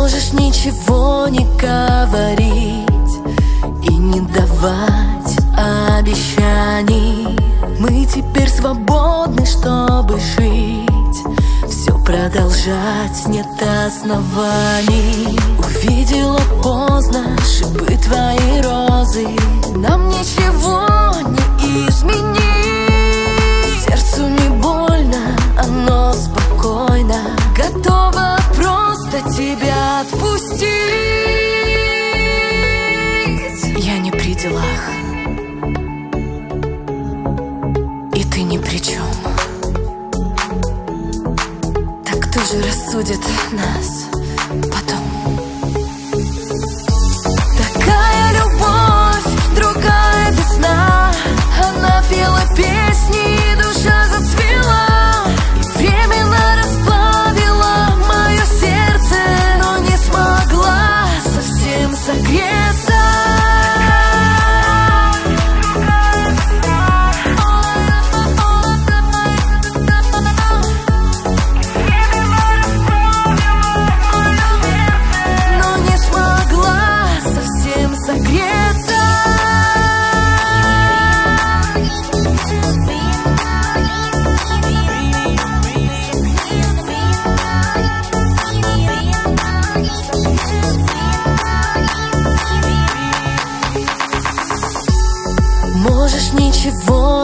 Можешь ничего не говорить И не давать обещаний. Мы теперь свободны, чтобы жить Все продолжать нет оснований. Увидела поздно шипы твои розы отпустить. Я не при делах. И ты ни при чем Так кто же рассудит нас потом? Такая любовь, другая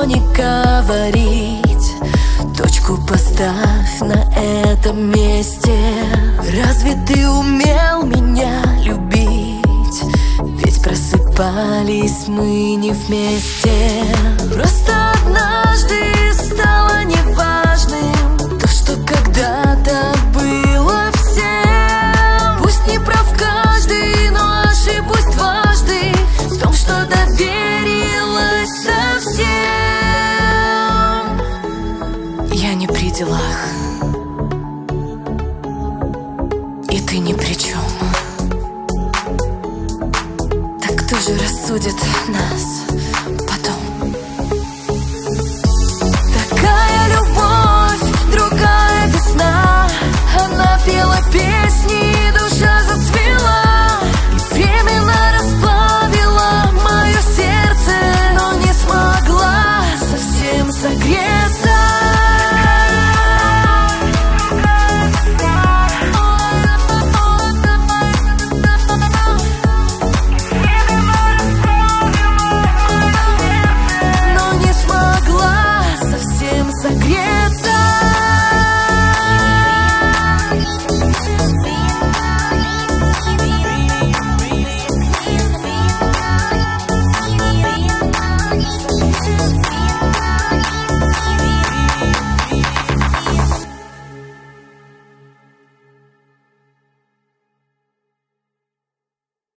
не говорить. Точку поставь на этом месте. Разве ты умел меня любить? Ведь просыпались мы не вместе. Просто делах. И ты ни при чем Так кто же рассудит нас потом? Такая любовь, другая весна. Она пела песни, и душа зацвела. И временно расплавила мое сердце Но не смогла совсем согреть